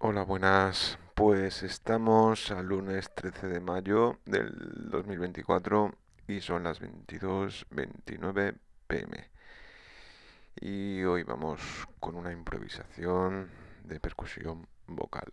Hola, buenas. Pues estamos al lunes 13 de mayo del 2024 y son las 22:29 pm. Y hoy vamos con una improvisación de percusión vocal.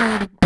Good.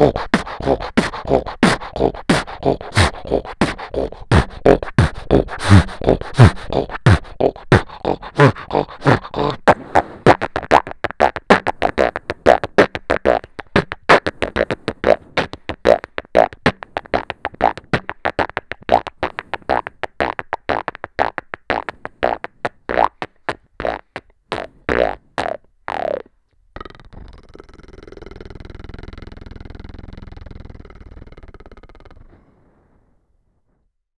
Oh.